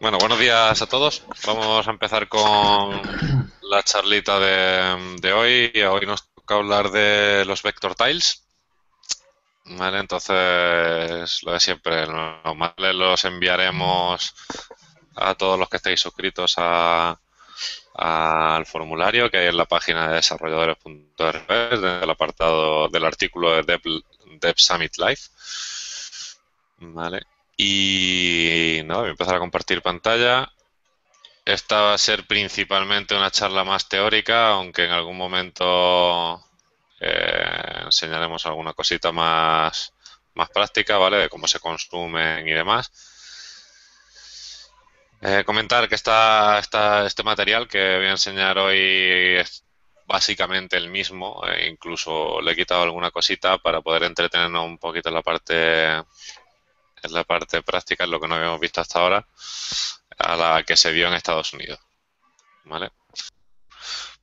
Bueno, buenos días a todos. Vamos a empezar con la charlita de, hoy. Hoy nos toca hablar de los vector tiles. Vale, entonces lo de siempre, normal los enviaremos a todos los que estéis suscritos al formulario que hay en la página de desarrolladores.org, del apartado del artículo de Dev, Summit Live. Vale. Y no, voy a empezar a compartir pantalla. Esta va a ser principalmente una charla más teórica, aunque en algún momento eh, enseñaremos alguna cosita más, más práctica, ¿vale? De cómo se consumen y demás. Eh, comentar que está, está, este material que voy a enseñar hoy es básicamente el mismo, e incluso le he quitado alguna cosita para poder entretenernos un poquito en la parte en la parte práctica, es lo que no habíamos visto hasta ahora, a la que se dio en Estados Unidos. ¿Vale?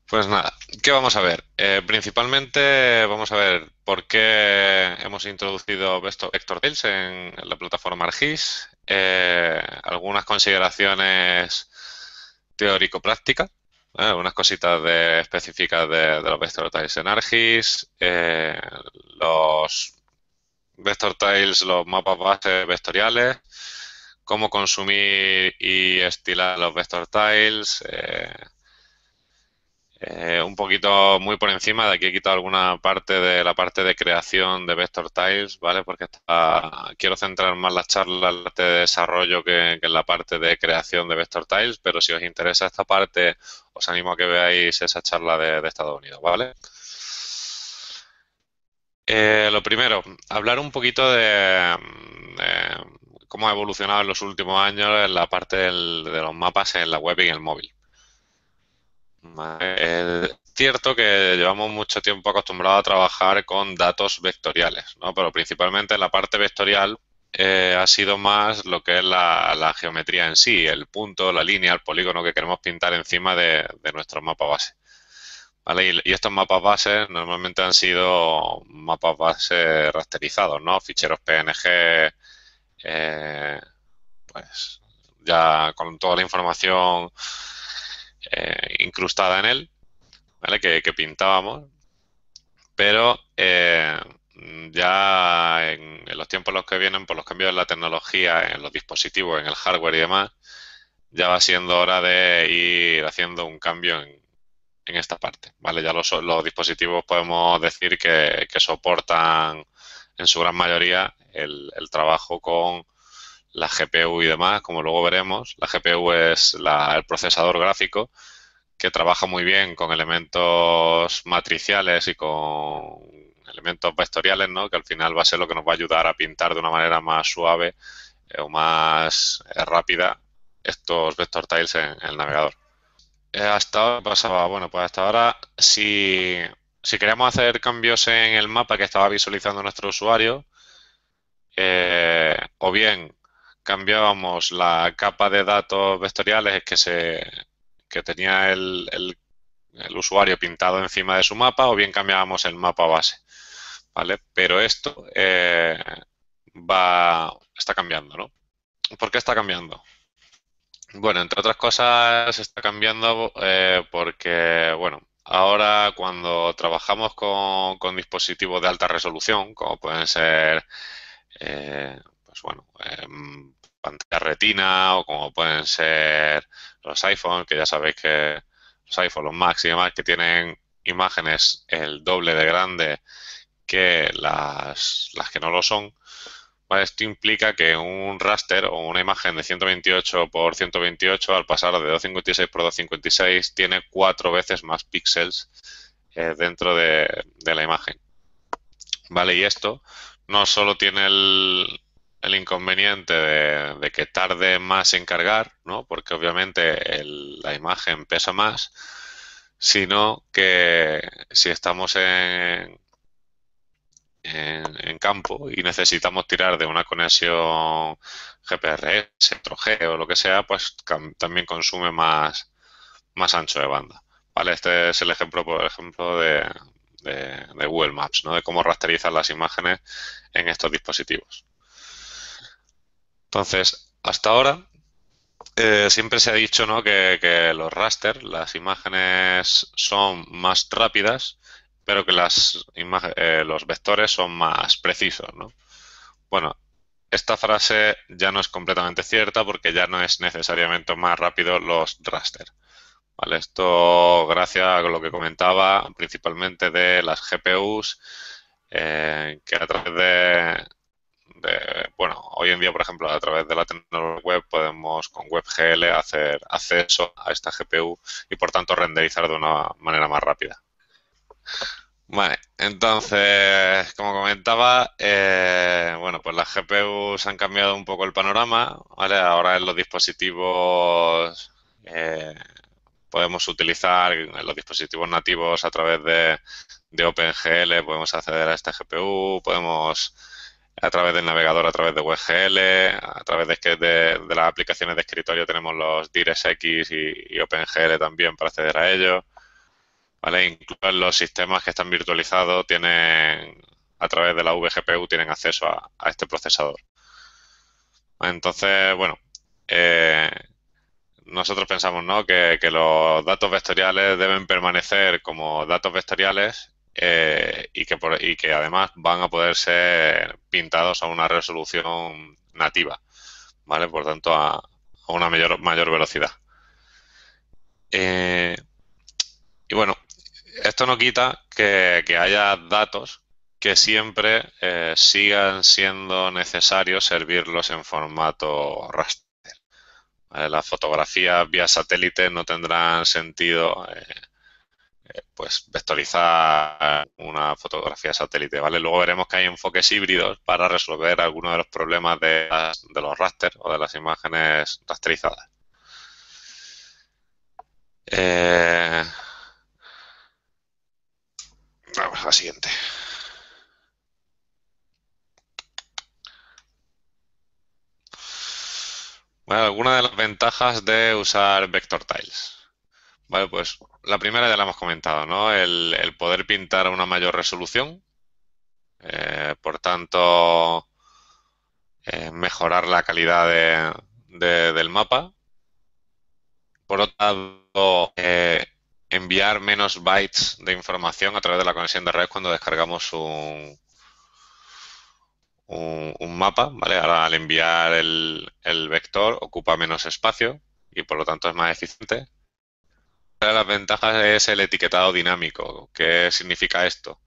Pues nada, ¿qué vamos a ver? Eh, principalmente vamos a ver por qué hemos introducido Vector Tails en, la plataforma ArcGIS, eh, algunas consideraciones teórico-prácticas, algunas cositas de, específicas de, los Vector en ArcGIS, eh, los Vector Tiles, los mapas base vectoriales, cómo consumir y estilar los Vector Tiles, eh, eh, un poquito muy por encima, de aquí he quitado alguna parte de la parte de creación de Vector Tiles, ¿vale? Porque quiero centrar más la charla en la parte de desarrollo que, en la parte de creación de Vector Tiles, pero si os interesa esta parte, os animo a que veáis esa charla de Estados Unidos, ¿vale? Eh, lo primero, hablar un poquito de, cómo ha evolucionado en los últimos años la parte de los mapas en la web y en el móvil. Es cierto que llevamos mucho tiempo acostumbrados a trabajar con datos vectoriales, ¿no? pero principalmente la parte vectorial eh, ha sido más lo que es la, geometría en sí, el punto, la línea, el polígono que queremos pintar encima de, de nuestro mapa base. Y, estos mapas bases normalmente han sido mapas base rasterizados, ¿no? Ficheros PNG, eh, pues ya con toda la información eh, incrustada en él, ¿vale? Que, pintábamos. Pero eh, ya en, los tiempos los que vienen, por los cambios en la tecnología, en los dispositivos, en el hardware y demás, ya va siendo hora de ir haciendo un cambio en, en esta parte, ¿vale? Ya los, dispositivos podemos decir que, soportan en su gran mayoría el, trabajo con la GPU y demás, como luego veremos. La GPU es el procesador gráfico que trabaja muy bien con elementos matriciales y con elementos vectoriales, ¿no? Que al final va a ser lo que nos va a ayudar a pintar de una manera más suave eh, o más eh, rápida estos vector tiles en el navegador. Eh, hasta ahora pasaba, bueno, pues hasta ahora, si, si queríamos hacer cambios en el mapa que estaba visualizando nuestro usuario, eh, o bien cambiábamos la capa de datos vectoriales que se que tenía el, el, usuario pintado encima de su mapa, o bien cambiábamos el mapa base, ¿vale? Pero esto eh, va está cambiando, ¿no? ¿Por qué está cambiando? Bueno, entre otras cosas está cambiando eh, porque, bueno, ahora cuando trabajamos con, dispositivos de alta resolución, como pueden ser, eh, pues bueno, em, pantalla retina o como pueden ser los iPhones, que ya sabéis que los iPhones, los Max y demás, que tienen imágenes el doble de grande que las, las que no lo son, esto implica que un raster o una imagen de 128 por 128 al pasar de 256 por 256 tiene cuatro veces más píxeles eh, dentro de, la imagen. Vale, y esto no solo tiene el, inconveniente de, que tarde más en cargar, ¿no? porque obviamente la imagen pesa más, sino que si estamos en, en, campo y necesitamos tirar de una conexión GPRS, 4G o lo que sea, pues también consume más, más ancho de banda. ¿Vale? Este es el ejemplo, por ejemplo, de, de, Google Maps, ¿no? De cómo rasterizan las imágenes en estos dispositivos. Entonces, hasta ahora, eh, siempre se ha dicho ¿no? que, los raster, las imágenes son más rápidas, pero que las eh, los vectores son más precisos. ¿no? Bueno, esta frase ya no es completamente cierta porque ya no es necesariamente más rápido los raster. ¿Vale? Esto gracias a lo que comentaba principalmente de las GPUs, eh, que a través de, bueno, hoy en día, por ejemplo, a través de la tecnología web podemos con WebGL hacer acceso a esta GPU y por tanto renderizar de una manera más rápida. Vale, entonces, como comentaba, eh, bueno, pues las GPUs han cambiado un poco el panorama, ¿vale? Ahora en los dispositivos eh, podemos utilizar los dispositivos nativos a través de, de OpenGL, podemos acceder a esta GPU, podemos a través del navegador, a través de WebGL, a través de, de, las aplicaciones de escritorio tenemos los DirectX y, y OpenGL también para acceder a ellos. ¿Vale? Incluso los sistemas que están virtualizados tienen, a través de la VGPU, tienen acceso a, este procesador. Entonces, bueno, eh, nosotros pensamos ¿no? que, los datos vectoriales deben permanecer como datos vectoriales eh, y, que y que además van a poder ser pintados a una resolución nativa, ¿vale? Por tanto, a, una mayor, mayor velocidad. Eh, y bueno, esto no quita que, haya datos que siempre eh, sigan siendo necesarios servirlos en formato raster. Las fotografías vía satélite no tendrán sentido pues vectorizar una fotografía satélite, ¿vale? Luego veremos que hay enfoques híbridos para resolver algunos de los problemas de, los raster o de las imágenes rasterizadas. Eh, vamos a la siguiente. Bueno, algunas de las ventajas de usar vector tiles. Vale, pues la primera ya la hemos comentado, ¿no? El, poder pintar a una mayor resolución. Eh, por tanto, eh, mejorar la calidad del mapa. Por otro lado, eh, enviar menos bytes de información a través de la conexión de red cuando descargamos un, mapa, ¿vale? Ahora al enviar el, vector ocupa menos espacio y por lo tanto es más eficiente de las ventajas es el etiquetado dinámico. ¿Qué significa esto?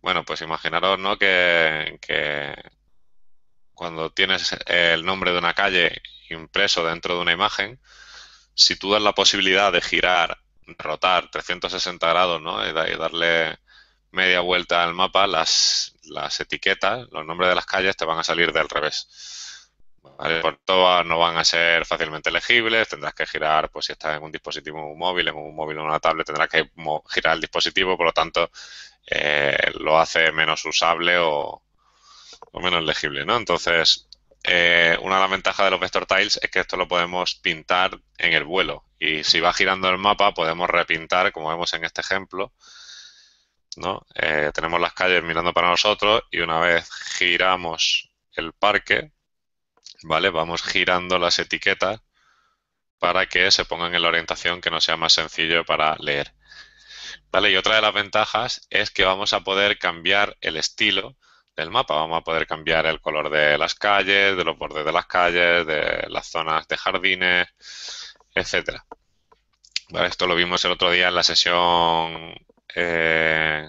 Bueno, pues imaginaros ¿no? que, cuando tienes el nombre de una calle impreso dentro de una imagen, si tú das la posibilidad de girar, rotar 360 grados ¿no? y darle media vuelta al mapa, las, las etiquetas, los nombres de las calles te van a salir del revés. Por todas no van a ser fácilmente legibles, tendrás que girar, pues si estás en un dispositivo móvil, en un móvil o una tablet, tendrás que girar el dispositivo, por lo tanto, eh, lo hace menos usable o, menos legible, ¿no? Entonces, eh, una de las ventajas de los vector tiles es que esto lo podemos pintar en el vuelo y si va girando el mapa podemos repintar, como vemos en este ejemplo, ¿no? Eh, tenemos las calles mirando para nosotros y una vez giramos el parque, ¿vale? Vamos girando las etiquetas para que se pongan en la orientación que no sea más sencillo para leer. ¿Vale? Y otra de las ventajas es que vamos a poder cambiar el estilo del mapa. Vamos a poder cambiar el color de las calles, de los bordes de las calles, de las zonas de jardines, etcétera. esto lo vimos el otro día en la sesión, eh,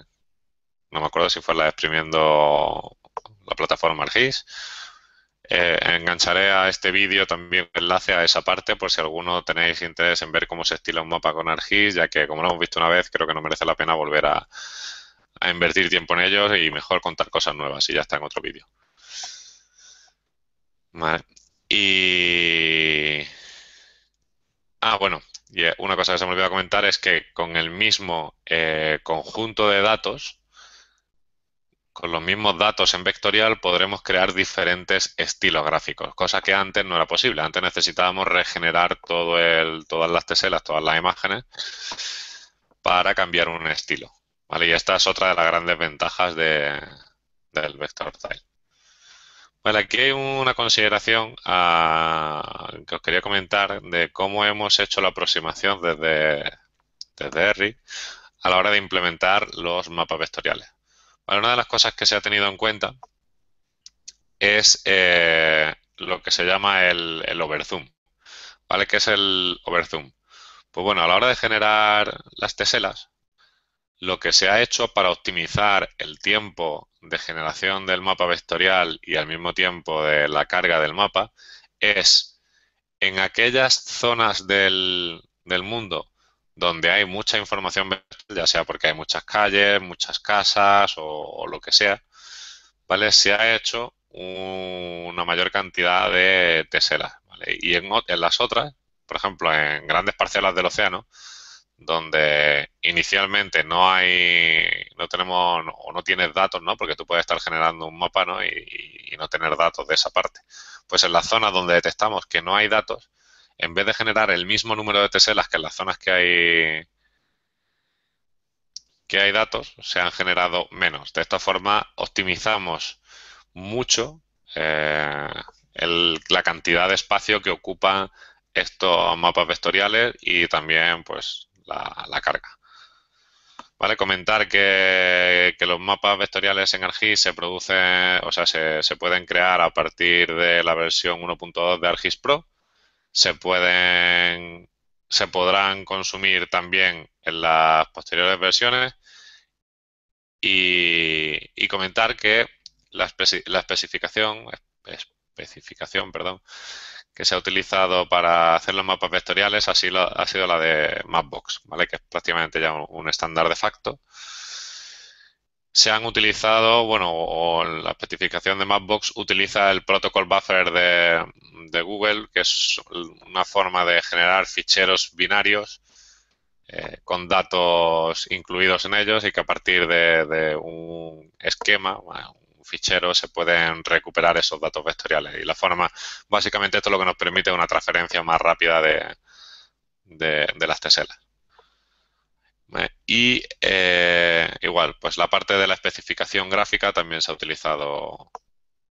no me acuerdo si fue la exprimiendo la plataforma ArcGIS eh, engancharé a este vídeo también enlace a esa parte por si alguno tenéis interés en ver cómo se estila un mapa con ArcGIS, ya que como lo hemos visto una vez, creo que no merece la pena volver a, invertir tiempo en ellos y mejor contar cosas nuevas y ya está en otro vídeo. Y... Ah, bueno, y una cosa que se me olvidó comentar es que con el mismo eh, conjunto de datos, con los mismos datos en vectorial podremos crear diferentes estilos gráficos, cosa que antes no era posible. Antes necesitábamos regenerar todo el, todas las teselas, todas las imágenes para cambiar un estilo. ¿Vale? Y esta es otra de las grandes ventajas de, del vector style. Vale, aquí hay una consideración a que os quería comentar de cómo hemos hecho la aproximación desde, desde ERRI a la hora de implementar los mapas vectoriales. una de las cosas que se ha tenido en cuenta es eh, lo que se llama el, el overzoom. ¿Vale? ¿Qué es el overzoom? Pues bueno, a la hora de generar las teselas, lo que se ha hecho para optimizar el tiempo de generación del mapa vectorial y al mismo tiempo de la carga del mapa es en aquellas zonas del, mundo donde hay mucha información ya sea porque hay muchas calles, muchas casas o, lo que sea, ¿vale? Se ha hecho una mayor cantidad de teselas, ¿vale? Y en las otras, por ejemplo, en grandes parcelas del océano, donde inicialmente no hay, no tenemos o no tienes datos, ¿no? Porque tú puedes estar generando un mapa, ¿no? Y, no tener datos de esa parte. Pues en las zonas donde detectamos que no hay datos, en vez de generar el mismo número de teselas que en las zonas que hay que hay datos, se han generado menos. De esta forma optimizamos mucho eh, la cantidad de espacio que ocupan estos mapas vectoriales y también pues la, carga. Vale, comentar que, los mapas vectoriales en ArcGIS se producen, o sea, se, pueden crear a partir de la versión 1.2 de ArcGIS Pro. Se pueden, se podrán consumir también en las posteriores versiones. Y, comentar que la, la especificación, especificación, perdón, que se ha utilizado para hacer los mapas vectoriales ha sido, ha sido la de Mapbox, ¿vale? que es prácticamente ya un, estándar de facto. Se han utilizado, bueno, o la especificación de Mapbox utiliza el protocol buffer de, Google, que es una forma de generar ficheros binarios eh, con datos incluidos en ellos y que a partir de, un esquema, fichero se pueden recuperar esos datos vectoriales. Y la forma, básicamente esto es lo que nos permite una transferencia más rápida de, de, las teselas. Y eh, igual, pues la parte de la especificación gráfica también se ha utilizado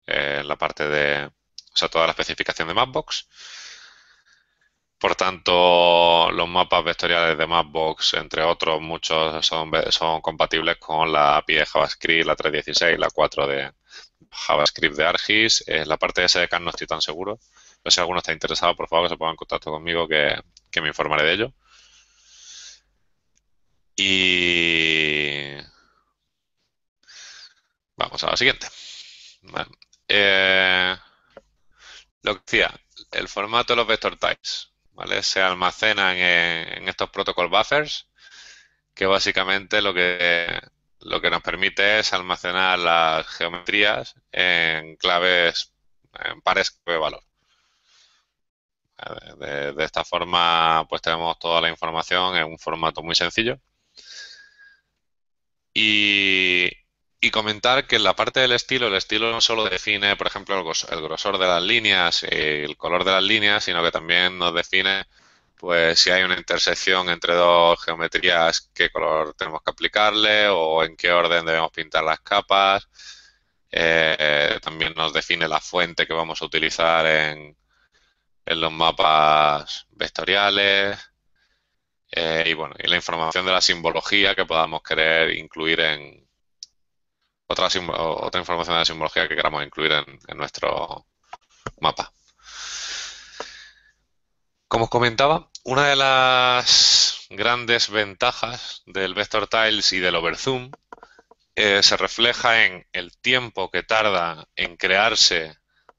eh, la parte de, o sea, toda la especificación de Mapbox. Por tanto, los mapas vectoriales de Mapbox, entre otros, muchos son, compatibles con la API de JavaScript, la 3.16, la 4 de JavaScript de ArcGIS. En la parte de SDK no estoy tan seguro. Pero si alguno está interesado, por favor, que se ponga en contacto conmigo, que, me informaré de ello. Y vamos a la siguiente. Eh, lo que decía, el formato de los vector types. Se almacenan en, estos protocol buffers, que básicamente lo que, lo que nos permite es almacenar las geometrías en claves, en pares de valor. De, de, esta forma, pues tenemos toda la información en un formato muy sencillo. Y, y comentar que en la parte del estilo, el estilo no solo define, por ejemplo, el, grosor de las líneas y el color de las líneas, sino que también nos define pues si hay una intersección entre dos geometrías, qué color tenemos que aplicarle o en qué orden debemos pintar las capas. Eh, también nos define la fuente que vamos a utilizar en, en los mapas vectoriales. Eh, y bueno, y la información de la simbología que podamos querer incluir en, otra, otra información de la simbología que queramos incluir en, nuestro mapa. Como os comentaba, una de las grandes ventajas del Vector Tiles y del Overzoom eh, se refleja en el tiempo que tarda en crearse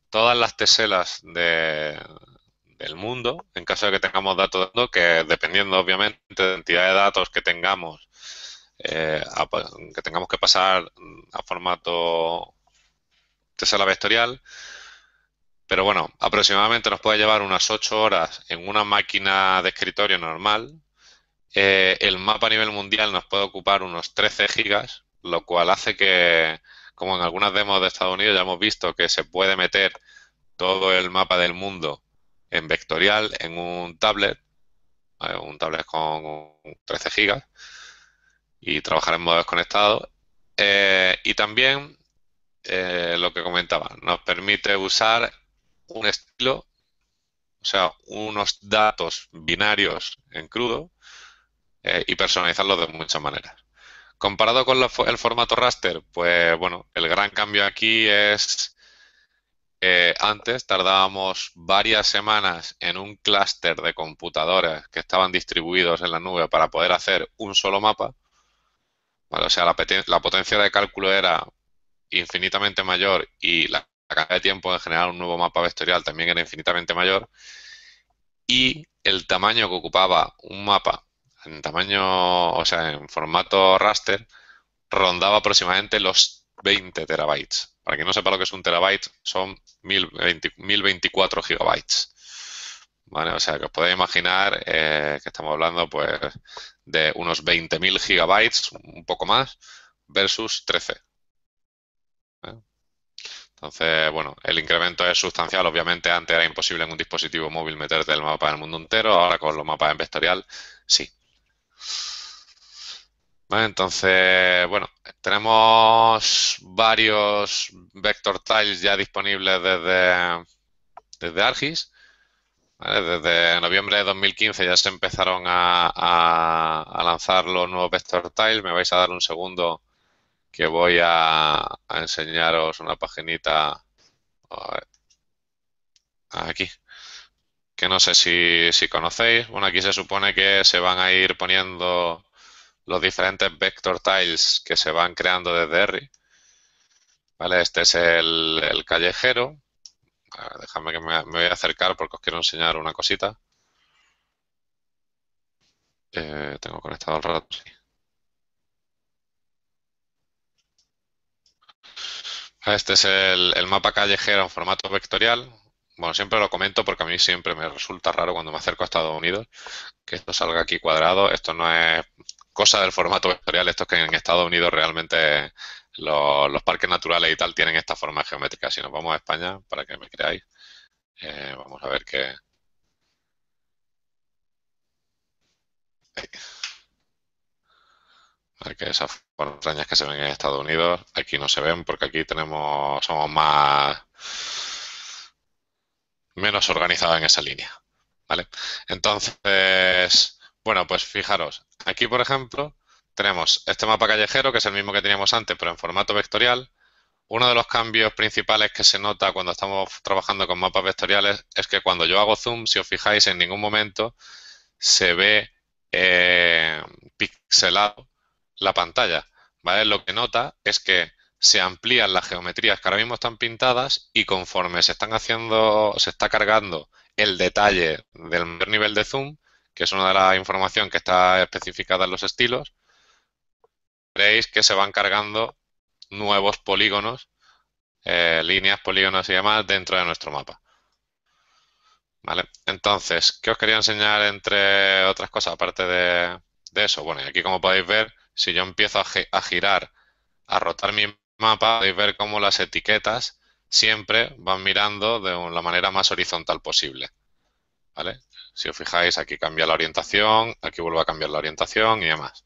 todas las teselas del mundo, en caso de que tengamos datos, que dependiendo obviamente de la entidad de datos que tengamos eh, que tengamos que pasar a formato de sala vectorial. Pero bueno, aproximadamente nos puede llevar unas 8 horas en una máquina de escritorio normal. Eh, el mapa a nivel mundial nos puede ocupar unos 13 gigas, lo cual hace que, como en algunas demos de Estados Unidos ya hemos visto que se puede meter todo el mapa del mundo en vectorial en un tablet, un tablet con 13 gigas y trabajar en modo desconectado. Eh, y también eh, lo que comentaba, nos permite usar un estilo o sea, unos datos binarios en crudo eh, y personalizarlos de muchas maneras. Comparado con el formato raster, pues bueno, el gran cambio aquí es que antes tardábamos varias semanas en un clúster de computadores que estaban distribuidos en la nube para poder hacer un solo mapa. O sea, la, la potencia de cálculo era infinitamente mayor y la cantidad de tiempo de generar un nuevo mapa vectorial también era infinitamente mayor. Y el tamaño que ocupaba un mapa en tamaño, o sea, en formato raster, rondaba aproximadamente los 20 terabytes. Para quien no sepa lo que es un terabyte, son 1024 gigabytes. ¿Vale? O sea, que os podéis imaginar eh, que estamos hablando pues de unos 20.000 gigabytes, un poco más, versus 13. ¿eh? Entonces, bueno, el incremento es sustancial. Obviamente antes era imposible en un dispositivo móvil meterte el mapa del mundo entero. Ahora con los mapas en vectorial, sí. entonces, bueno, tenemos varios vector tiles ya disponibles desde, desde ArcGIS. Desde noviembre de 2015 ya se empezaron a, lanzar los nuevos vector tiles. Me vais a dar un segundo que voy a, enseñaros una paginita aquí que no sé si, si, conocéis. Bueno, aquí se supone que se van a ir poniendo los diferentes vector tiles que se van creando desde R. ¿Vale? Este es el, callejero. Déjame que me, voy a acercar porque os quiero enseñar una cosita. Eh, tengo conectado el rato, Este es el, mapa callejero en formato vectorial. Bueno, siempre lo comento porque a mí siempre me resulta raro cuando me acerco a Estados Unidos que esto salga aquí cuadrado. Esto no es cosa del formato vectorial, esto es que en Estados Unidos realmente los, parques naturales y tal tienen esta forma geométrica. Si nos vamos a España, para que me creáis, eh, vamos a ver qué que esas extrañas que se ven en Estados Unidos, aquí no se ven porque aquí tenemos, somos más, menos organizados en esa línea, ¿vale? Entonces, bueno, pues fijaros, aquí por ejemplo tenemos este mapa callejero que es el mismo que teníamos antes, pero en formato vectorial. Uno de los cambios principales que se nota cuando estamos trabajando con mapas vectoriales es que cuando yo hago zoom, si os fijáis, en ningún momento se ve eh, pixelado la pantalla. ¿vale? Lo que nota es que se amplían las geometrías que ahora mismo están pintadas y conforme se están haciendo, se está cargando el detalle del mayor nivel de zoom, que es una de las informaciones que está especificada en los estilos, veréis que se van cargando nuevos polígonos, eh, líneas, polígonos y demás dentro de nuestro mapa. ¿Vale? Entonces, ¿qué os quería enseñar entre otras cosas aparte de, eso? Bueno, y aquí como podéis ver, si yo empiezo a, girar, a rotar mi mapa, podéis ver cómo las etiquetas siempre van mirando de la manera más horizontal posible. ¿Vale? Si os fijáis, aquí cambia la orientación, aquí vuelve a cambiar la orientación y demás.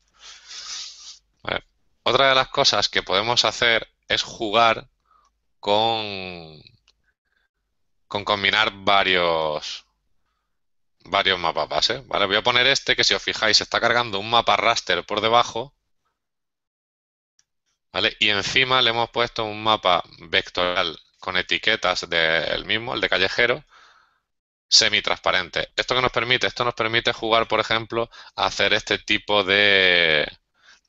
Otra de las cosas que podemos hacer es jugar con, combinar varios, varios mapas base. ¿vale? Voy a poner este que si os fijáis está cargando un mapa raster por debajo y encima le hemos puesto un mapa vectorial con etiquetas del mismo, el de callejero, semi-transparente. ¿Esto que nos permite? Esto nos permite jugar, por ejemplo, a hacer este tipo de,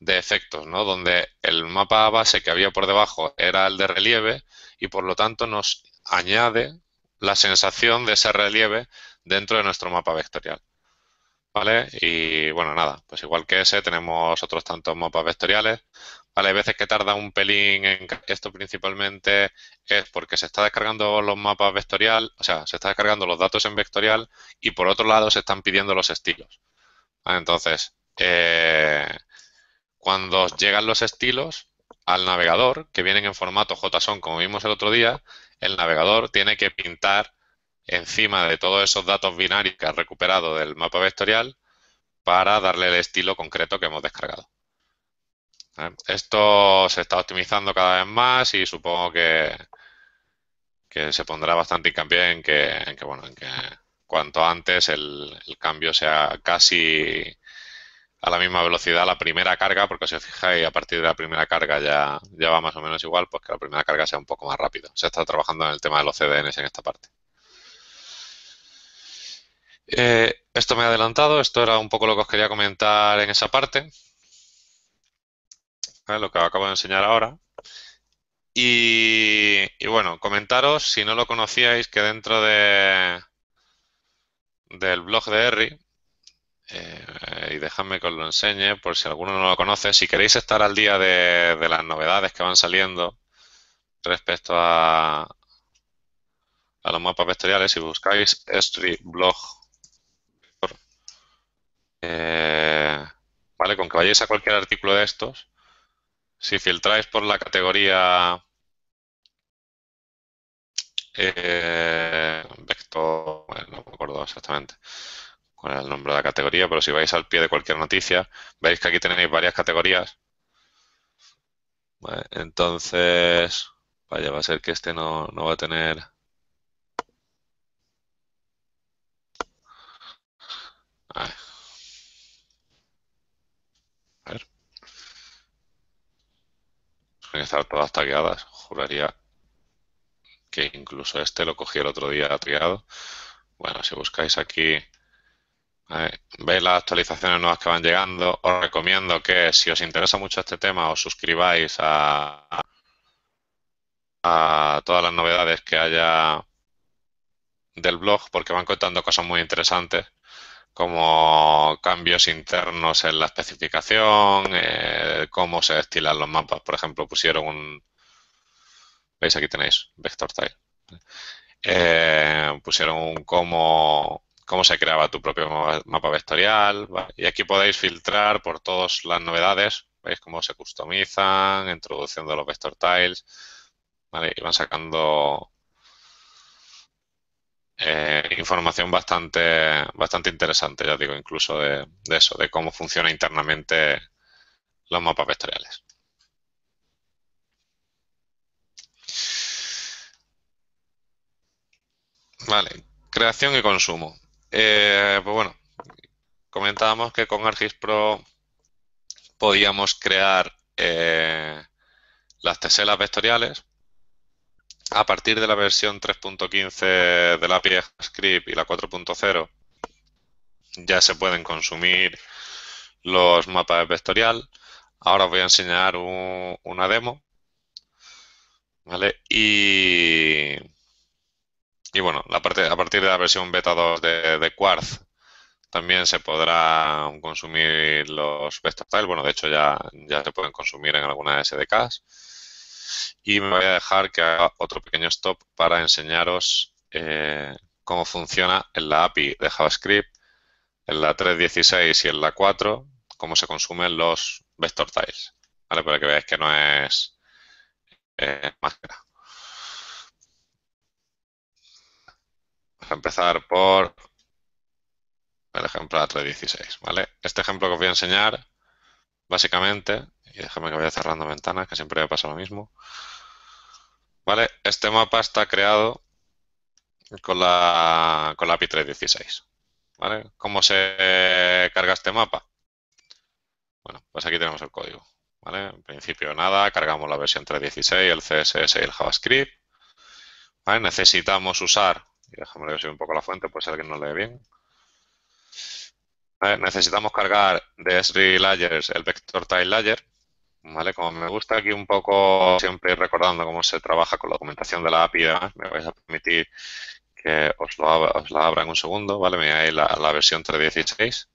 de efectos, ¿no? Donde el mapa base que había por debajo era el de relieve y por lo tanto nos añade la sensación de ese relieve dentro de nuestro mapa vectorial. ¿Vale? Y bueno, nada, pues igual que ese tenemos otros tantos mapas vectoriales. Vale, hay veces que tarda un pelín en esto principalmente es porque se está descargando los mapas vectorial, o sea, se está descargando los datos en vectorial y por otro lado se están pidiendo los estilos. Entonces, eh, cuando llegan los estilos al navegador, que vienen en formato JSON como vimos el otro día, el navegador tiene que pintar encima de todos esos datos binarios que ha recuperado del mapa vectorial para darle el estilo concreto que hemos descargado. Esto se está optimizando cada vez más y supongo que, que se pondrá bastante hincapié en que, en que, bueno, en que cuanto antes el, cambio sea casi a la misma velocidad la primera carga, porque si os fijáis, a partir de la primera carga ya, ya va más o menos igual, pues que la primera carga sea un poco más rápido. Se está trabajando en el tema de los CDNs en esta parte. Eh, esto me ha adelantado, esto era un poco lo que os quería comentar en esa parte. Lo que acabo de enseñar ahora. Y, bueno, comentaros, si no lo conocíais, que dentro de del blog de Harry, eh, y dejadme que os lo enseñe por si alguno no lo conoce, si queréis estar al día de, de las novedades que van saliendo respecto a, a los mapas vectoriales, si buscáis Street Blog eh, ¿Vale? Con que vayáis a cualquier artículo de estos, si filtráis por la categoría eh, vector, no me acuerdo exactamente es el nombre de la categoría, pero si vais al pie de cualquier noticia, veis que aquí tenéis varias categorías. entonces, vaya, va a ser que este no, no va a tener... A ver. estar todas tagueadas. Juraría que incluso este lo cogí el otro día tagueado. Bueno, si buscáis aquí, veis las actualizaciones nuevas que van llegando. Os recomiendo que si os interesa mucho este tema, os suscribáis a, a todas las novedades que haya del blog porque van contando cosas muy interesantes como cambios internos en la especificación, eh, cómo se estilan los mapas. Por ejemplo, pusieron un... ¿Veis? Aquí tenéis vector tile. Eh, pusieron un cómo, cómo se creaba tu propio mapa vectorial. Y aquí podéis filtrar por todas las novedades. ¿Veis cómo se customizan, introduciendo los vector tiles? ¿vale? Y van sacando eh, información bastante, bastante interesante, ya digo, incluso de, eso, de cómo funciona internamente los mapas vectoriales. Vale, creación y consumo. Eh, pues bueno, comentábamos que con ArcGIS Pro podíamos crear eh, las teselas vectoriales a partir de la versión 3.15 de la API Script y la 4.0 ya se pueden consumir los mapas vectorial. Ahora os voy a enseñar una demo. ¿Vale? Y, y bueno, la parte, a partir de la versión beta 2 de, Quartz también se podrá consumir los vectorial. Bueno, de hecho ya, ya se pueden consumir en algunas SDKs y me voy a dejar que haga otro pequeño stop para enseñaros eh, cómo funciona en la API de JavaScript, en la 3.16 y en la 4, cómo se consumen los vector tiles, ¿vale? Para que veáis que no es eh, más que nada. Vamos a empezar por el ejemplo de la 3.16, ¿vale? Este ejemplo que os voy a enseñar, básicamente, y déjame que vaya cerrando ventanas, que siempre me pasa lo mismo. ¿Vale? Este mapa está creado con la, con la API 3.16. ¿Vale? ¿Cómo se carga este mapa? Bueno, pues aquí tenemos el código. ¿Vale? En principio nada, cargamos la versión 3.16, el CSS y el JavaScript. ¿Vale? Necesitamos usar, y déjame ver un poco la fuente, pues alguien no lee bien. Necesitamos cargar de Sri Layers el vector tile layer, ¿vale? Como me gusta aquí un poco siempre recordando cómo se trabaja con la documentación de la API me vais a permitir que os, lo abra, la abra en un segundo, ¿vale? Me ahí la, la versión 3.16,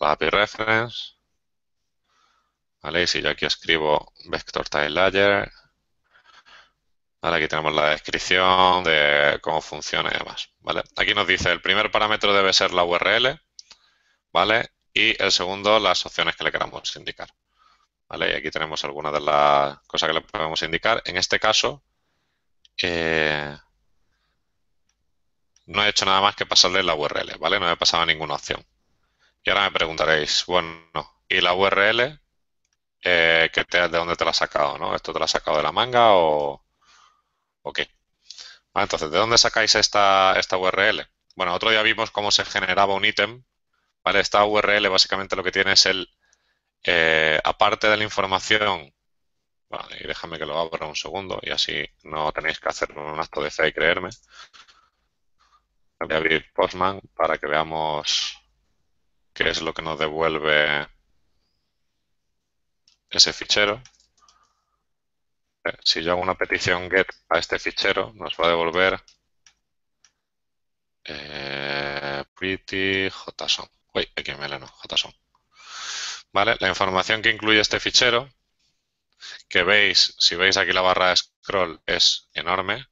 la API reference, ¿vale? Y si yo aquí escribo vector tile layer, ¿vale? Aquí tenemos la descripción de cómo funciona y demás, ¿vale? Aquí nos dice el primer parámetro debe ser la URL, ¿vale? Y el segundo, las opciones que le queramos indicar. ¿Vale? Y aquí tenemos algunas de las cosas que le podemos indicar. En este caso, eh, no he hecho nada más que pasarle la URL, ¿vale? No he pasado ninguna opción. Y ahora me preguntaréis, bueno, ¿y la URL? Eh, ¿De dónde te la has sacado? ¿no? ¿Esto te la has sacado de la manga o, o qué? entonces, ¿de dónde sacáis esta, esta URL? bueno, otro día vimos cómo se generaba un ítem, ¿vale? Esta URL básicamente lo que tiene es el, eh, aparte de la información, vale, y déjame que lo abra un segundo y así no tenéis que hacer un acto de fe y creerme. Voy a abrir Postman para que veamos qué es lo que nos devuelve ese fichero. Si yo hago una petición get a este fichero, nos va a devolver eh, pretty json. Uy, XML no, json. ¿Vale? La información que incluye este fichero, que veis, si veis aquí la barra de scroll, es enorme,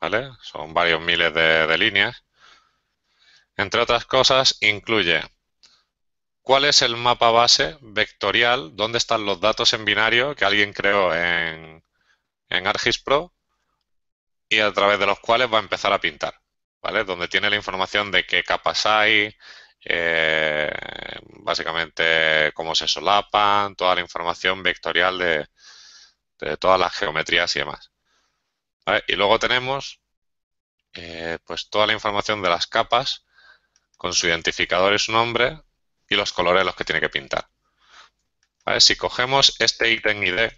¿vale? Son varios miles de líneas. Entre otras cosas, incluye cuál es el mapa base vectorial, dónde están los datos en binario que alguien creó en, en ArcGIS Pro y a través de los cuales va a empezar a pintar, ¿vale? Donde tiene la información de qué capas hay, eh, básicamente cómo se solapan, toda la información vectorial de, todas las geometrías y demás. Y luego tenemos eh, pues toda la información de las capas con su identificador y su nombre y los colores los que tiene que pintar. Si cogemos este ítem ID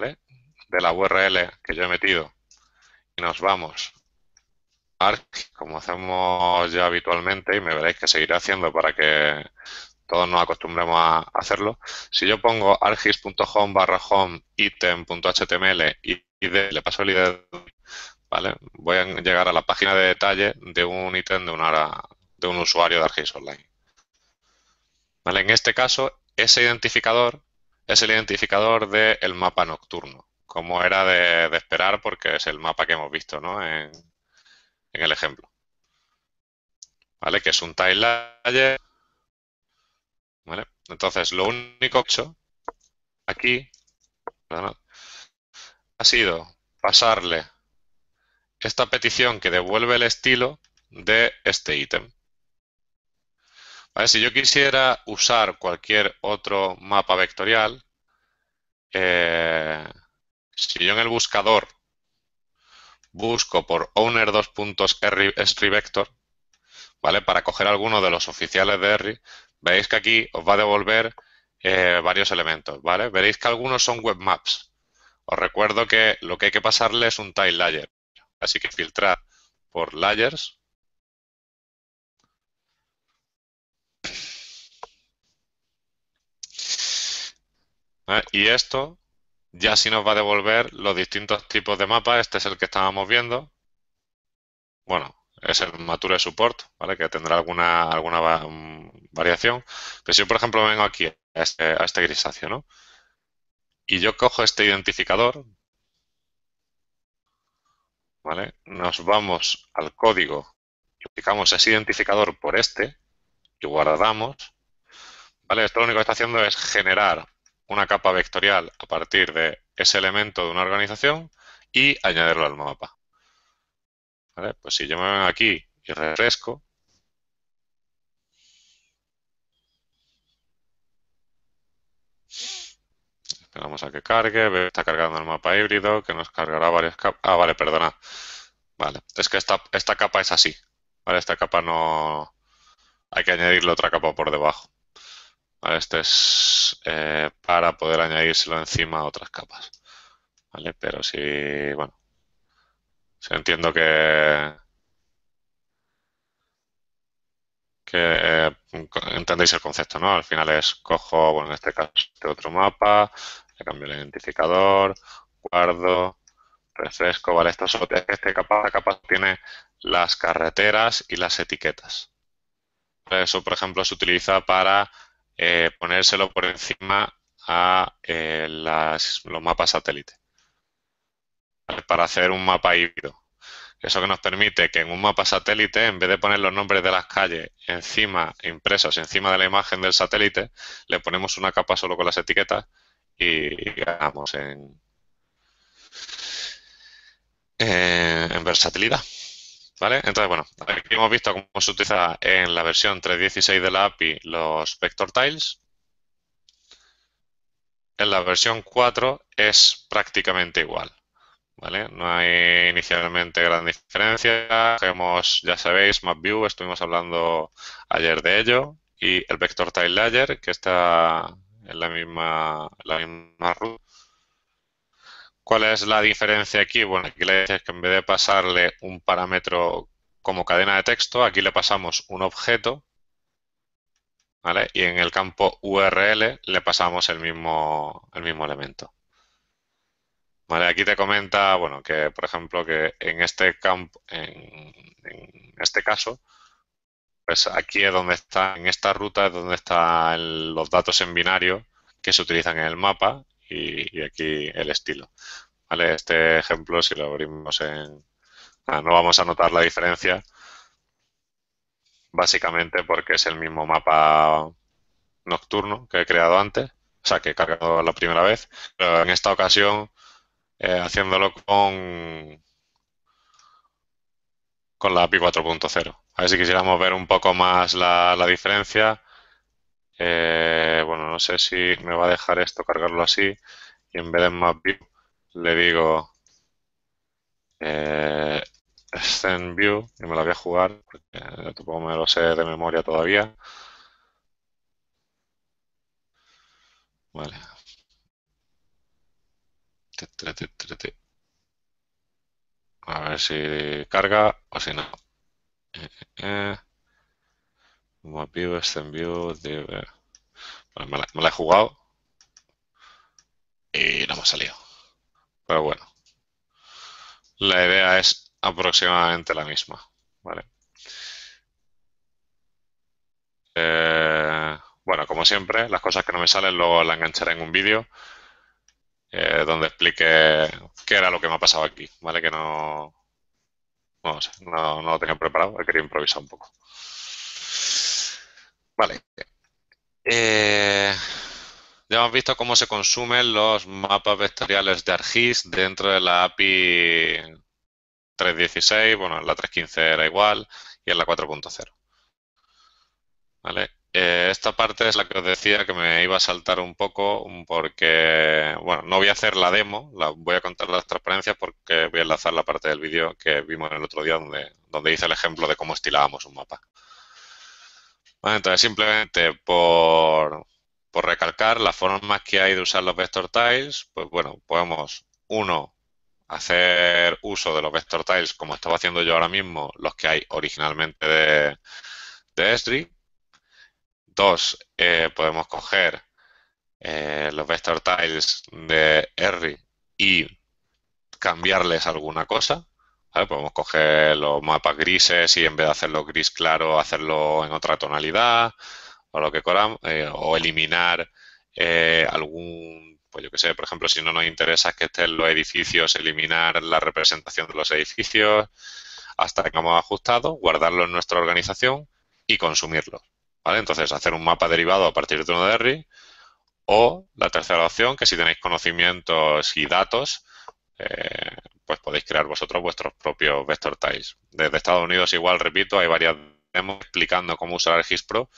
de la URL que yo he metido y nos vamos como hacemos ya habitualmente, y me veréis que seguiré haciendo para que todos nos acostumbremos a hacerlo. Si yo pongo argis.home barra home item.html y le paso el ID, ¿vale? Voy a llegar a la página de detalle de un ítem de, de un usuario de Argis Online. ¿Vale? En este caso, ese identificador es el identificador del mapa nocturno, como era de, esperar porque es el mapa que hemos visto ¿no? en, el ejemplo. ¿Vale? Que es un tile layer. ¿Vale? Entonces, lo único que he hecho aquí ha sido pasarle esta petición que devuelve el estilo de este ítem. Si yo quisiera usar cualquier otro mapa vectorial, eh, si yo en el buscador busco por owner 2 vector, ¿vale? Para coger alguno de los oficiales de RI, veis que aquí os va a devolver eh, varios elementos, ¿vale? Veréis que algunos son webmaps. Os recuerdo que lo que hay que pasarle es un tile layer. Así que filtrar por layers. Y esto ya sí nos va a devolver los distintos tipos de mapas. Este es el que estábamos viendo. Bueno, es el Mature Support, ¿vale? Que tendrá alguna, mm, variación. Pero si yo, por ejemplo, vengo aquí a este, este grisáceo. Y yo cojo este identificador, ¿vale? Nos vamos al código y aplicamos ese identificador por este y guardamos, ¿vale? Esto lo único que está haciendo es generar una capa vectorial a partir de ese elemento de una organización y añadirlo al mapa. ¿Vale? Pues si yo me vengo aquí y refresco, Esperamos a que cargue. Está cargando el mapa híbrido, que nos cargará varias capas. Ah, vale, perdona. Vale, es que esta, esta capa es así. Vale, esta capa no... Hay que añadirle otra capa por debajo. Vale, este es eh, para poder añadírselo encima a otras capas. Vale, pero si, bueno, si entiendo que que eh, entendéis el concepto, ¿no? Al final es cojo, bueno, en este caso, este otro mapa, le cambio el identificador, guardo, refresco, ¿vale? Solo, este capa, capa tiene las carreteras y las etiquetas. Eso, por ejemplo, se utiliza para eh, ponérselo por encima a eh, los mapas satélite. Para hacer un mapa híbrido. Eso que nos permite que en un mapa satélite, en vez de poner los nombres de las calles encima, impresos encima de la imagen del satélite, le ponemos una capa solo con las etiquetas y ganamos en versatilidad. ¿Vale? Entonces, bueno, aquí hemos visto cómo se utiliza en la versión 3.16 de la API los vector tiles. En la versión 4 es prácticamente igual. ¿vale? No hay inicialmente gran diferencia. Cogemos, ya sabéis, MapView, estuvimos hablando ayer de ello, y el Vector Tile Layer, que está en la misma, la misma ruta. ¿Cuál es la diferencia aquí? Bueno, aquí le dices que en vez de pasarle un parámetro como cadena de texto, aquí le pasamos un objeto, ¿vale? Y en el campo URL le pasamos el mismo, el mismo elemento. Vale, aquí te comenta, bueno, que por ejemplo que en este campo, en, este caso, pues aquí es donde está, en esta ruta es donde están los datos en binario que se utilizan en el mapa y, aquí el estilo. Vale, este ejemplo si lo abrimos en, no vamos a notar la diferencia, básicamente porque es el mismo mapa nocturno que he creado antes, o sea, que he cargado la primera vez, pero en esta ocasión eh, haciéndolo con, con la API 4.0. A ver si quisiéramos ver un poco más la, diferencia. Eh, bueno, no sé si me va a dejar esto cargarlo así y en vez de MapView le digo eh, Scene View y me lo voy a jugar porque tampoco me lo sé de memoria todavía. Vale. A ver si carga o si no. Eh, eh, view, Scene View, me, la, he jugado y no me ha salido. Pero bueno, la idea es aproximadamente la misma. ¿vale? Eh, bueno, como siempre, las cosas que no me salen luego las engancharé en un vídeo eh, donde explique qué era lo que me ha pasado aquí, ¿vale? Que no, no sé, no, no lo tenía preparado, he querido improvisar un poco. Vale. Eh, ya hemos visto cómo se consumen los mapas vectoriales de ArcGIS dentro de la API 3.16, bueno, en la 3.15 era igual y en la 4.0. ¿Vale? Eh, esta parte es la que os decía que me iba a saltar un poco porque, bueno, no voy a hacer la demo, voy a contar las transparencias porque voy a enlazar la parte del vídeo que vimos el otro día donde, donde hice el ejemplo de cómo estilábamos un mapa. Entonces, simplemente por, por recalcar las formas que hay de usar los vector tiles, pues bueno, podemos, uno, hacer uso de los vector tiles como estaba haciendo yo ahora mismo, los que hay originalmente de, de Esri. Dos, eh, podemos coger eh, los vector tiles de R y cambiarles alguna cosa. Podemos coger los mapas grises y en vez de hacerlo gris claro, hacerlo en otra tonalidad o lo que queramos, eh, o eliminar algún, pues yo que sé, por ejemplo, si no nos interesa que estén los edificios, eliminar la representación de los edificios hasta que hemos ajustado, guardarlo en nuestra organización y consumirlo. Entonces, hacer un mapa derivado a partir de uno de R o la tercera opción, que si tenéis conocimientos y datos, eh, pues podéis crear vosotros vuestros propios vector tiles. Desde Estados Unidos, igual, repito, hay varias demos explicando cómo usar el Pro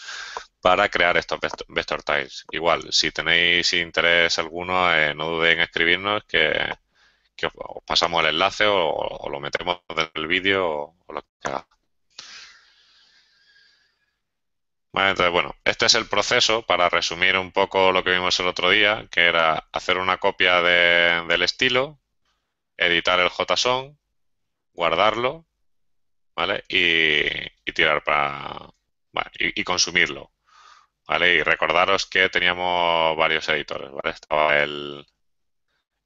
para crear estos vector tiles. Igual, si tenéis interés alguno, eh, no dudéis en escribirnos que, os, pasamos el enlace o, lo metemos en el vídeo o, o lo que haga. entonces, bueno, este es el proceso para resumir un poco lo que vimos el otro día, que era hacer una copia del estilo, editar el JSON, guardarlo, ¿vale? Y, tirar para... y, consumirlo, ¿vale? Y recordaros que teníamos varios editores, ¿vale? Estaba el,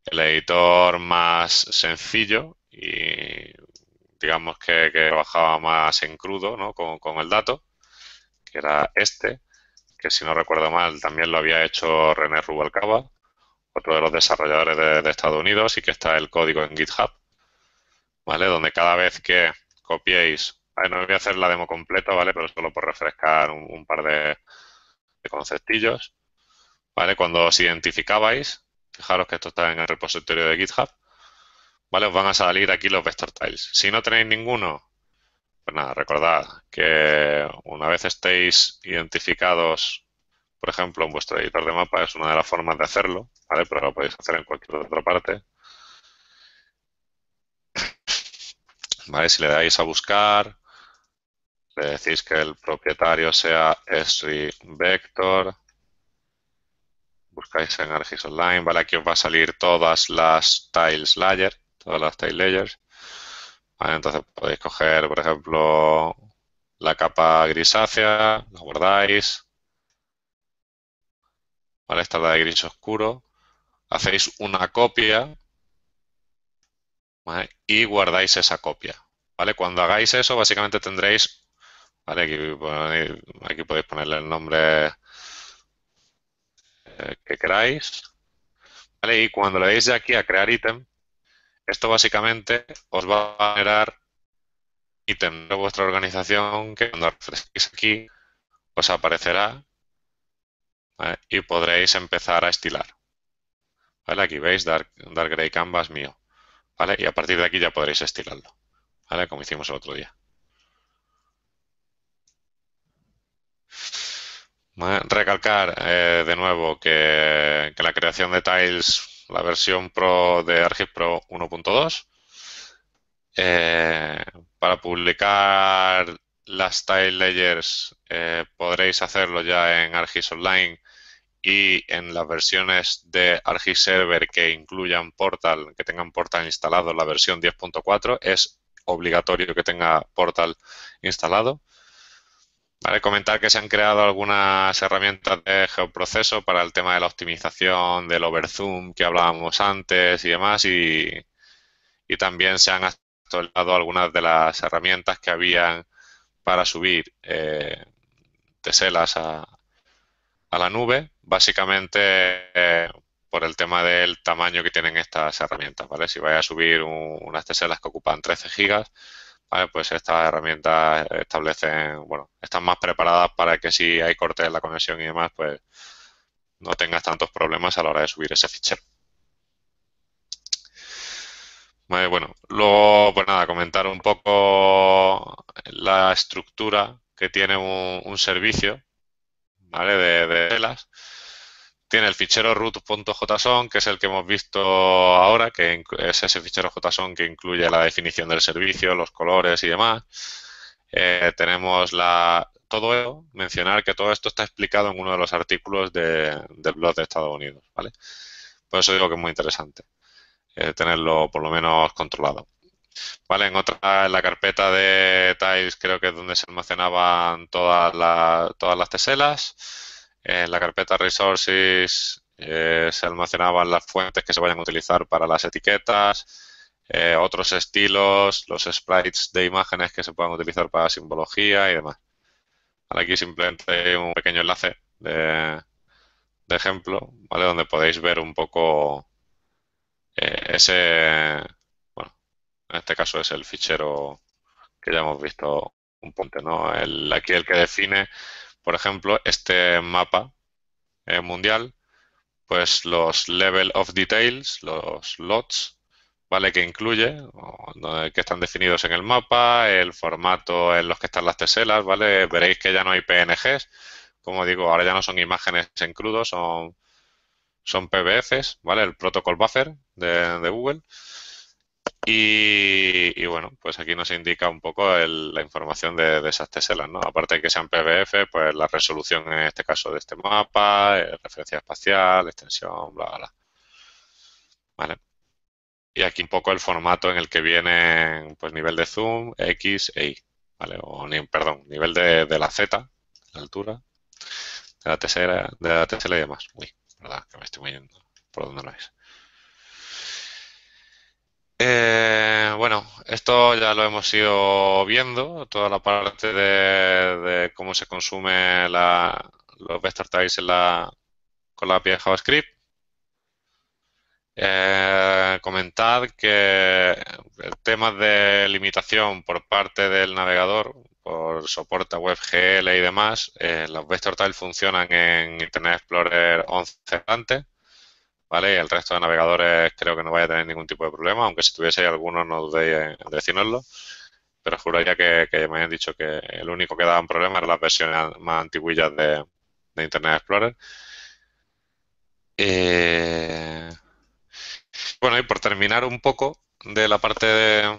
el editor más sencillo y digamos que, que trabajaba más en crudo, ¿no? con el dato que era este, que si no recuerdo mal también lo había hecho René Rubalcaba, otro de los desarrolladores de, Estados Unidos y que está el código en GitHub, ¿vale? Donde cada vez que copiéis, no voy a hacer la demo completa, ¿vale? Pero solo por refrescar un, par de, de, conceptillos, ¿vale? Cuando os identificabais, fijaros que esto está en el repositorio de GitHub, ¿vale? Os van a salir aquí los vector tiles. Si no tenéis ninguno, pues nada, recordad que una vez estéis identificados, por ejemplo, en vuestro editor de mapa, es una de las formas de hacerlo, ¿vale? Pero lo podéis hacer en cualquier otra parte. ¿vale? Si le dais a buscar, le decís que el propietario sea Esri Vector, buscáis en ArcGIS Online, ¿vale? Aquí os va a salir todas las tiles layer, todas las tile layers. Entonces podéis coger, por ejemplo, la capa grisácea, la guardáis. ¿Vale? Esta es la de gris oscuro. Hacéis una copia y guardáis esa copia. ¿Vale? Cuando hagáis eso, básicamente tendréis, ¿vale? Aquí, podéis ponerle el nombre eh, que queráis. ¿Vale? Y cuando le deis de aquí a crear ítem, esto básicamente os va a generar ítem de vuestra organización que cuando refresquéis aquí os aparecerá y podréis empezar a estilar. Aquí veis Dark, Dark Gray Canvas mío. ¿Vale? Y a partir de aquí ya podréis estilarlo. ¿Vale? Como hicimos el otro día. Recalcar eh, de nuevo que, la creación de tiles, la versión Pro de ArcGIS Pro 1.2, eh, para publicar las tile layers eh, podréis hacerlo ya en ArcGIS Online y en las versiones de ArcGIS Server que incluyan Portal, que tengan Portal instalado, la versión 10.4, es obligatorio que tenga Portal instalado. Vale, comentar que se han creado algunas herramientas de geoproceso para el tema de la optimización, del overzoom que hablábamos antes y demás, y, también se han actualizado algunas de las herramientas que habían para subir eh, teselas a, a la nube, básicamente eh, por el tema del tamaño que tienen estas herramientas, ¿vale? Si vais a subir unas teselas que ocupan 13 gigas, ¿vale? Pues estas herramientas establecen, bueno, están más preparadas para que si hay cortes en la conexión y demás, pues no tengas tantos problemas a la hora de subir ese fichero. bueno, luego, pues nada, comentar un poco la estructura que tiene un servicio, de, telas. Tiene el fichero root.json, que es el que hemos visto ahora, que es ese fichero JSON que incluye la definición del servicio, los colores y demás. Eh, tenemos la, todo mencionar que todo esto está explicado en uno de los artículos del blog de Estados Unidos, ¿vale? Por eso digo que es muy interesante eh, tenerlo por lo menos controlado. Vale, en otra, en la carpeta de tiles creo que es donde se almacenaban todas, todas las teselas. En la carpeta resources eh, se almacenaban las fuentes que se vayan a utilizar para las etiquetas, eh, otros estilos, los sprites de imágenes que se puedan utilizar para simbología y demás. aquí simplemente un pequeño enlace de, ejemplo, ¿vale? Donde podéis ver un poco eh, ese en este caso es el fichero que ya hemos visto un punto, ¿no? El, aquí el que define, por ejemplo, este mapa eh, mundial, pues los level of details, los lots, ¿vale? Que incluye, que están definidos en el mapa, el formato en los que están las teselas, ¿vale? Veréis que ya no hay PNGs, como digo, ahora ya no son imágenes en crudo, son, son PBFs, ¿vale? El protocol buffer de Google. Y, bueno, pues aquí nos indica un poco la información de, esas teselas, ¿no? Aparte de que sean PBF, pues la resolución en este caso de este mapa, eh, referencia espacial, extensión, bla, bla, bla. ¿Vale? Y aquí un poco el formato en el que viene, pues nivel de zoom, X e Y, ¿vale? O, perdón, nivel de, la Z, la altura, de la tesela, de la tesela y demás. Uy, verdad, que me estoy moviendo por donde lo es. Eh, bueno, esto ya lo hemos ido viendo, toda la parte de, cómo se consume los vector tags con la API de JavaScript. Eh, comentad que el tema de limitación por parte del navegador, por soporte a WebGL y demás, eh, los vector tags funcionan en Internet Explorer 11 antes ¿vale? el resto de navegadores creo que no vaya a tener ningún tipo de problema, aunque si tuviese alguno no dudéis en decirnoslo. Pero juraría que, me habían dicho que el único que daban problema era las versiones más antiguillas de, Internet Explorer. Eh, bueno, y por terminar un poco de la parte de,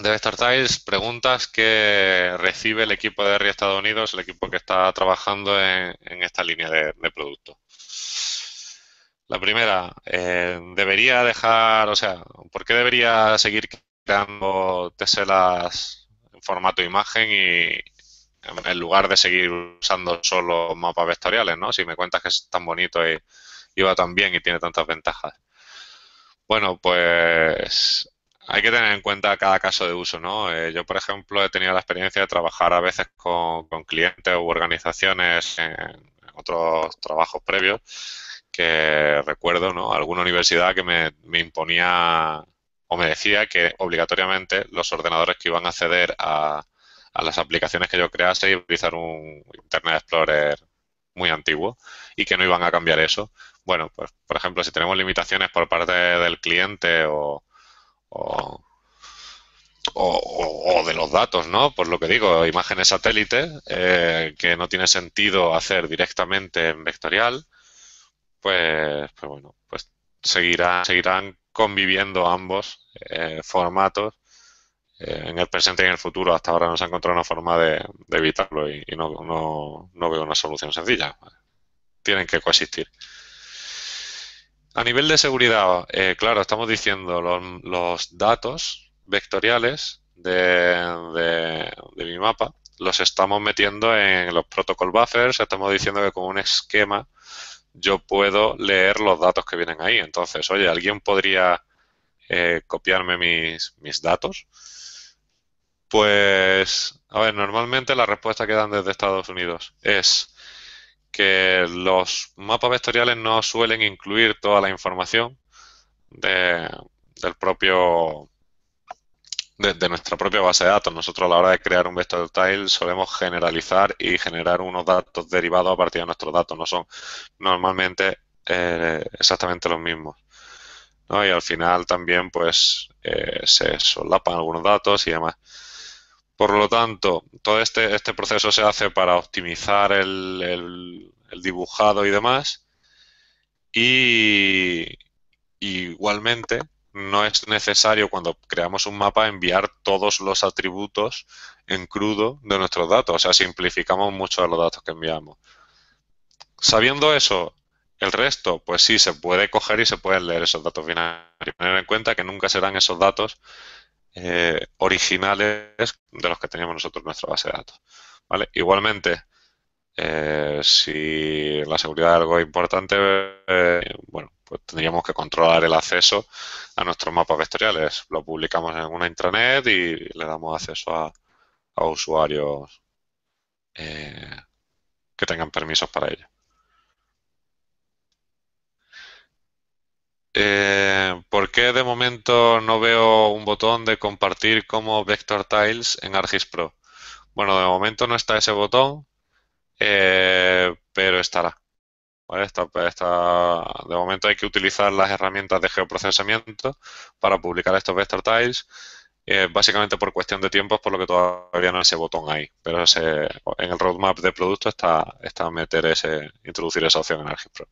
de Tiles, preguntas que recibe el equipo de RI Estados Unidos, el equipo que está trabajando en, esta línea de, producto. La primera, eh, debería dejar, o sea, ¿por qué debería seguir creando teselas en formato imagen y en lugar de seguir usando solo mapas vectoriales, ¿no? Si me cuentas que es tan bonito y, y va tan bien y tiene tantas ventajas. Bueno, pues hay que tener en cuenta cada caso de uso, ¿no? Eh, yo, por ejemplo, he tenido la experiencia de trabajar a veces con, clientes u organizaciones en, otros trabajos previos que recuerdo, ¿no? Alguna universidad que me, imponía o me decía que obligatoriamente los ordenadores que iban a acceder a, a las aplicaciones que yo crease iban a utilizar un Internet Explorer muy antiguo y que no iban a cambiar eso. Bueno, pues por ejemplo, si tenemos limitaciones por parte del cliente o, o, o, de los datos, ¿no? Por lo que digo, imágenes satélite eh, que no tiene sentido hacer directamente en vectorial, pues, pues bueno, pues seguirán, conviviendo ambos eh, formatos eh, en el presente y en el futuro. Hasta ahora no se ha encontrado una forma de, evitarlo y, no, no, no, veo una solución sencilla. Tienen que coexistir. A nivel de seguridad, eh, claro, estamos diciendo los, datos vectoriales de, mi mapa los estamos metiendo en los protocol buffers, estamos diciendo que con un esquema yo puedo leer los datos que vienen ahí. Entonces, oye, ¿alguien podría eh, copiarme mis, mis datos? Pues, a ver, normalmente la respuesta que dan desde Estados Unidos es que los mapas vectoriales no suelen incluir toda la información de, del propio de, nuestra propia base de datos. Nosotros a la hora de crear un vector tile solemos generalizar y generar unos datos derivados a partir de nuestros datos. No son normalmente eh, exactamente los mismos. Y al final también pues eh, se solapan algunos datos y demás. Por lo tanto, todo este, este proceso se hace para optimizar el, dibujado y demás. Y igualmente no es necesario cuando creamos un mapa enviar todos los atributos en crudo de nuestros datos. O sea, simplificamos mucho los datos que enviamos. Sabiendo eso, el resto, pues sí, se puede coger y se pueden leer esos datos finales. Tener en cuenta que nunca serán esos datos eh, originales de los que teníamos nosotros en nuestra base de datos. ¿vale? Igualmente, eh, si la seguridad es algo importante, eh, bueno, pues tendríamos que controlar el acceso a nuestros mapas vectoriales. Lo publicamos en una intranet y le damos acceso a, usuarios que tengan permisos para ello. Eh, ¿Por qué de momento no veo un botón de compartir como Vector Tiles en ArcGIS Pro? Bueno, de momento no está ese botón, eh, pero estará. De momento hay que utilizar las herramientas de geoprocesamiento para publicar estos Vector Tiles, eh, básicamente por cuestión de tiempo, por lo que todavía no hay ese botón ahí. Pero en el roadmap de producto está, meter ese, introducir esa opción en ArcGIS Pro.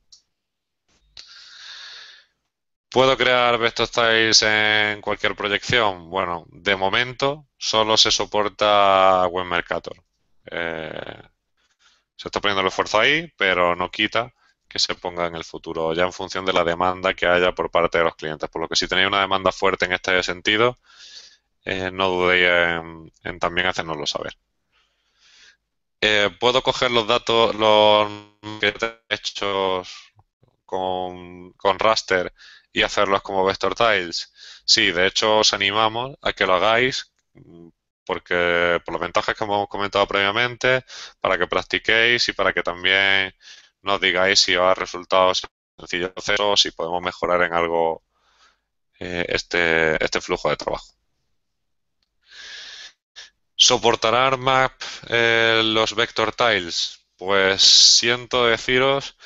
¿Puedo crear vector tiles en cualquier proyección? Bueno, de momento solo se soporta WebMercator. Eh, se está poniendo el esfuerzo ahí, pero no quita que se ponga en el futuro, ya en función de la demanda que haya por parte de los clientes. Por lo que si tenéis una demanda fuerte en este sentido, eh, no dudéis en, también hacérnoslo saber. Eh, puedo coger los datos, los hechos con, con raster y hacerlos como vector tiles. Sí, de hecho os animamos a que lo hagáis porque por las ventajas que hemos comentado previamente, para que practiquéis y para que también nos digáis si os ha resultado sencillo el proceso, si podemos mejorar en algo eh, este, este flujo de trabajo. ¿Soportará ARMAP eh, los vector tiles? Pues siento deciros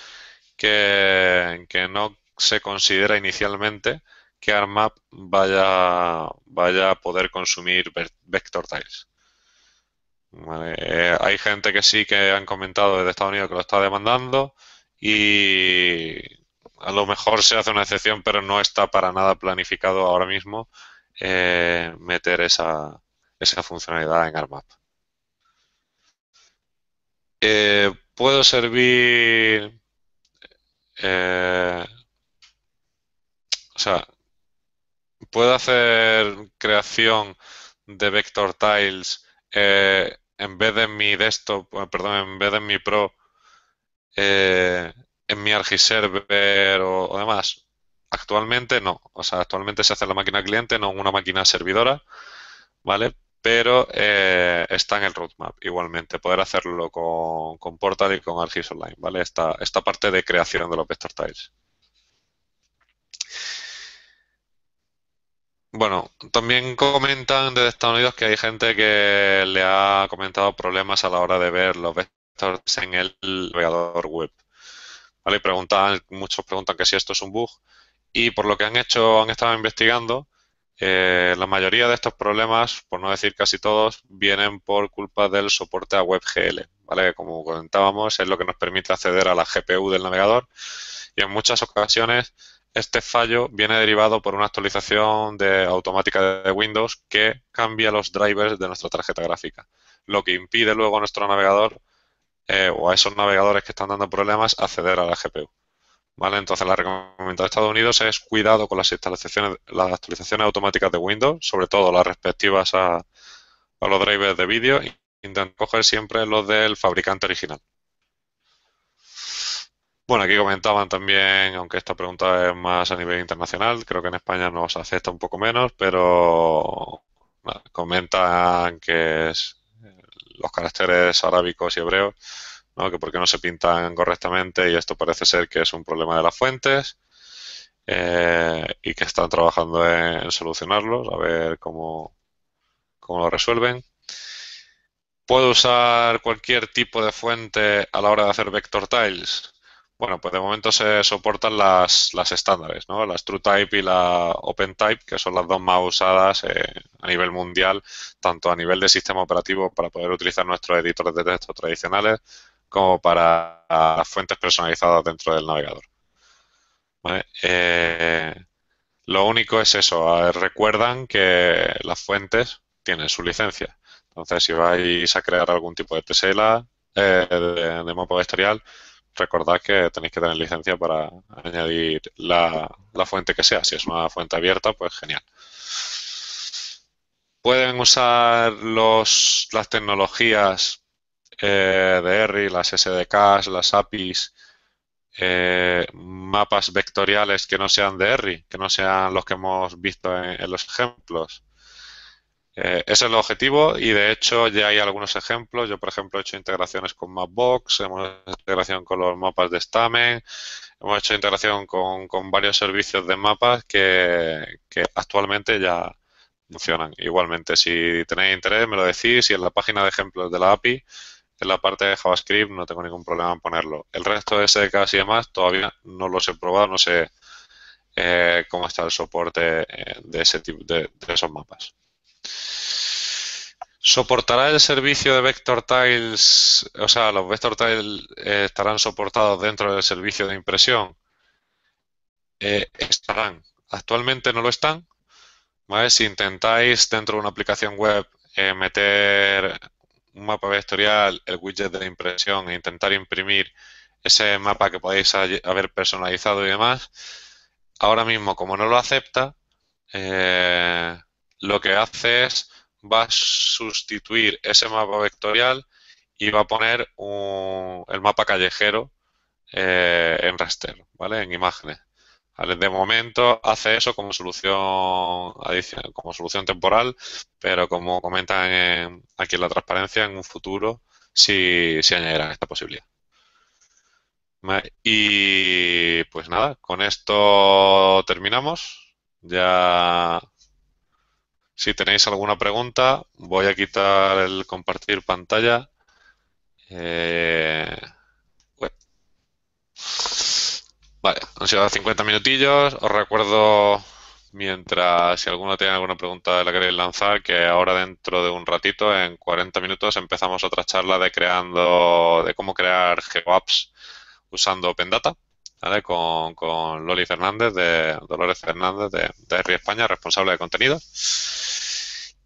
que, que no se considera inicialmente que ARMAP vaya, vaya a poder consumir vector tiles. Eh, hay gente que sí que han comentado desde Estados Unidos que lo está demandando y a lo mejor se hace una excepción, pero no está para nada planificado ahora mismo eh, meter esa, esa funcionalidad en ARMAP. Eh, puedo servir, eh, o sea, puedo hacer creación de vector tiles en vez de mi desktop, perdón, en vez de mi Pro, en mi Argiserver o, o demás. Actualmente no, o sea, actualmente se hace en la máquina cliente, no en una máquina servidora, ¿vale? Pero eh, está en el roadmap igualmente, poder hacerlo con, Portal y con ArcGIS Online, ¿vale? Esta, esta parte de creación de los vector tiles. Bueno, también comentan desde Estados Unidos que hay gente que le ha comentado problemas a la hora de ver los vectores en el navegador web. ¿Vale? Y preguntan, muchos preguntan que si esto es un bug. Y por lo que han hecho, han estado investigando, eh, la mayoría de estos problemas, por no decir casi todos, vienen por culpa del soporte a WebGL, ¿vale? Como comentábamos, es lo que nos permite acceder a la GPU del navegador y en muchas ocasiones este fallo viene derivado por una actualización de automática de Windows que cambia los drivers de nuestra tarjeta gráfica, lo que impide luego a nuestro navegador eh, o a esos navegadores que están dando problemas acceder a la GPU. ¿Vale? Entonces la recomendación de Estados Unidos es cuidado con las instalaciones, las actualizaciones automáticas de Windows, sobre todo las respectivas a, los drivers de vídeo. Intenten coger siempre los del fabricante original. Bueno, aquí comentaban también, aunque esta pregunta es más a nivel internacional, creo que en España nos afecta un poco menos, pero comentan que es, los caracteres arábicos y hebreos que porque no se pintan correctamente y esto parece ser que es un problema de las fuentes eh, y que están trabajando en, solucionarlos, a ver cómo, cómo lo resuelven. ¿Puedo usar cualquier tipo de fuente a la hora de hacer vector tiles? Bueno, pues de momento se soportan las, las estándares, ¿no? Las TrueType y la OpenType, que son las dos más usadas eh, a nivel mundial, tanto a nivel de sistema operativo para poder utilizar nuestros editores de texto tradicionales, como para fuentes personalizadas dentro del navegador. Eh, lo único es eso, recuerdan que las fuentes tienen su licencia. Entonces, si vais a crear algún tipo de TSL, eh, de, mapa vectorial, recordad que tenéis que tener licencia para añadir la, fuente que sea. Si es una fuente abierta, pues genial. Pueden usar los, las tecnologías eh, de R, las SDKs, las APIs, eh, mapas vectoriales que no sean de R, que no sean los que hemos visto en, los ejemplos. Eh, ese es el objetivo y de hecho ya hay algunos ejemplos. Yo, por ejemplo, he hecho integraciones con Mapbox, hemos hecho integración con los mapas de Stamen, hemos hecho integración con, varios servicios de mapas que, actualmente ya funcionan. Igualmente, si tenéis interés, me lo decís y en la página de ejemplos de la API en la parte de JavaScript no tengo ningún problema en ponerlo. El resto de SDKs y demás todavía no los he probado, no sé eh, cómo está el soporte eh, de, ese tipo, de, esos mapas. ¿Soportará el servicio de Vector Tiles? O sea, los Vector Tiles eh, estarán soportados dentro del servicio de impresión. estarán. Actualmente no lo están. Si intentáis dentro de una aplicación web meter un mapa vectorial, el widget de impresión e intentar imprimir ese mapa que podéis haber personalizado y demás, ahora mismo como no lo acepta, eh, lo que hace es va a sustituir ese mapa vectorial y va a poner el mapa callejero eh, en raster, ¿vale? En imágenes. De momento hace eso como solución adicional, como solución temporal, pero como comentan aquí en la transparencia, en un futuro sí, sí añadirán esta posibilidad. Y pues nada, con esto terminamos. Ya si tenéis alguna pregunta, voy a quitar el compartir pantalla. Eh, Vale, han sido 50 minutillos. Os recuerdo, mientras si alguno tiene alguna pregunta la queréis lanzar, que ahora dentro de un ratito, en 40 minutos, empezamos otra charla de creando, de cómo crear GeoApps usando OpenData. ¿Vale? Con, con Loli Fernández, de Dolores Fernández de, de España, responsable de contenido.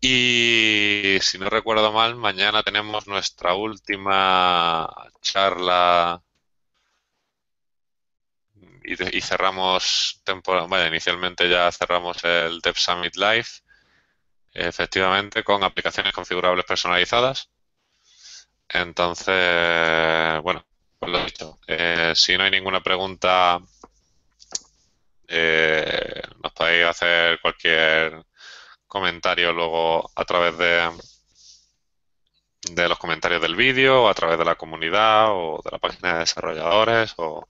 Y si no recuerdo mal, mañana tenemos nuestra última charla y, cerramos temporada. Vaya, inicialmente ya cerramos el Dev Summit Live, efectivamente, con aplicaciones configurables personalizadas. Entonces, bueno, pues lo dicho. Eh, si no hay ninguna pregunta, eh, nos podéis hacer cualquier comentario luego a través de, de los comentarios del vídeo, o a través de la comunidad, o de la página de desarrolladores, o,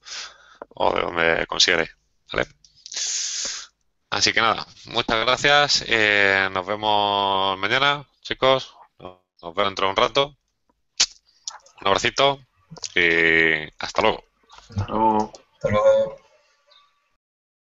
o de donde consideréis. ¿vale? Así que nada, muchas gracias. Eh, nos vemos mañana, chicos. Nos vemos dentro de un rato. Un abracito y hasta luego. Hasta luego. Hasta luego.